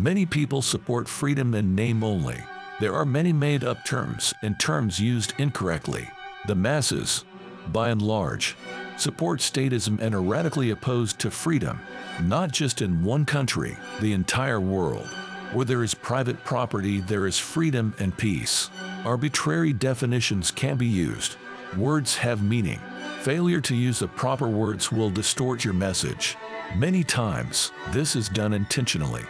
Many people support freedom in name only. There are many made-up terms and terms used incorrectly. The masses, by and large, support statism and are radically opposed to freedom, not just in one country, the entire world. Where there is private property, there is freedom and peace. Arbitrary definitions can be used. Words have meaning. Failure to use the proper words will distort your message. Many times, this is done intentionally.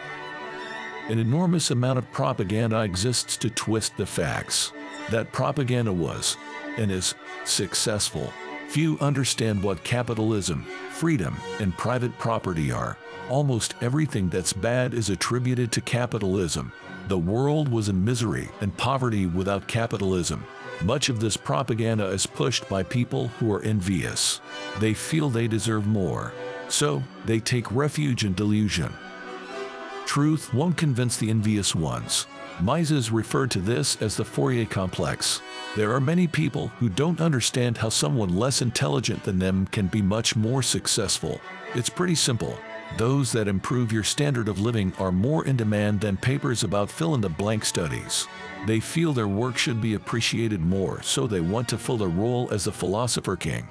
An enormous amount of propaganda exists to twist the facts. That propaganda was, and is, successful. Few understand what capitalism, freedom, and private property are. Almost everything that's bad is attributed to capitalism. The world was in misery and poverty without capitalism. Much of this propaganda is pushed by people who are envious. They feel they deserve more. So, they take refuge in delusion. Truth won't convince the envious ones. Mises referred to this as the Fourier complex. There are many people who don't understand how someone less intelligent than them can be much more successful. It's pretty simple. Those that improve your standard of living are more in demand than papers about fill-in-the-blank studies. They feel their work should be appreciated more, so they want to fill the role as the philosopher king.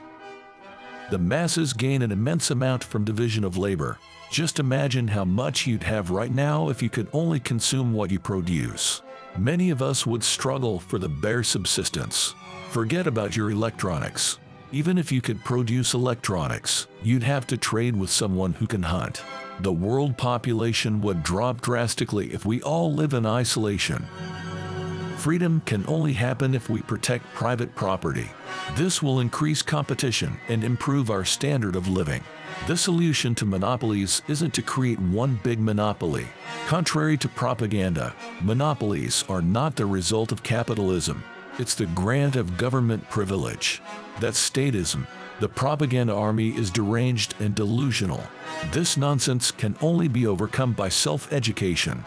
The masses gain an immense amount from division of labor. Just imagine how much you'd have right now if you could only consume what you produce. Many of us would struggle for the bare subsistence. Forget about your electronics. Even if you could produce electronics, you'd have to trade with someone who can hunt. The world population would drop drastically if we all live in isolation. Freedom can only happen if we protect private property. This will increase competition and improve our standard of living. The solution to monopolies isn't to create one big monopoly. Contrary to propaganda, monopolies are not the result of capitalism. It's the grant of government privilege. That's statism. The propaganda army is deranged and delusional. This nonsense can only be overcome by self-education.